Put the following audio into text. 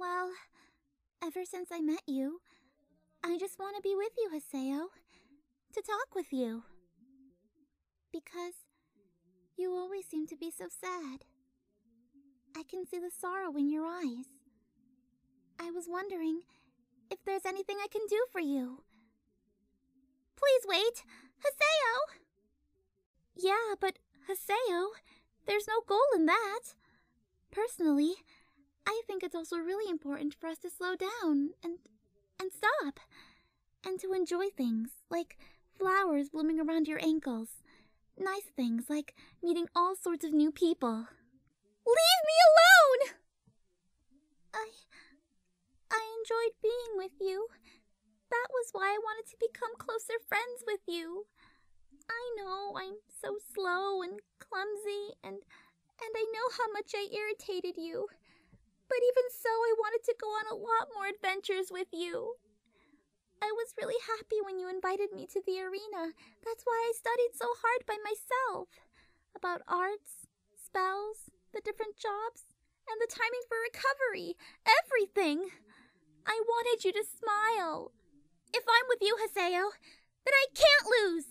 Well, ever since I met you, I just want to be with you, Haseo. To talk with you. Because you always seem to be so sad. I can see the sorrow in your eyes. I was wondering if there's anything I can do for you. Please wait! Haseo! Yeah, but Haseo, there's no goal in that. Personally, I think it's also really important for us to slow down and and stop and to enjoy things like flowers blooming around your ankles. Nice things like meeting all sorts of new people. Leave me alone! I I enjoyed being with you. That was why I wanted to become closer friends with you. I know I'm so slow and clumsy and and I know how much I irritated you. But even so, I wanted to go on a lot more adventures with you. I was really happy when you invited me to the arena. That's why I studied so hard by myself. About arts, spells, the different jobs, and the timing for recovery. Everything. I wanted you to smile. If I'm with you, Haseo, then I can't lose.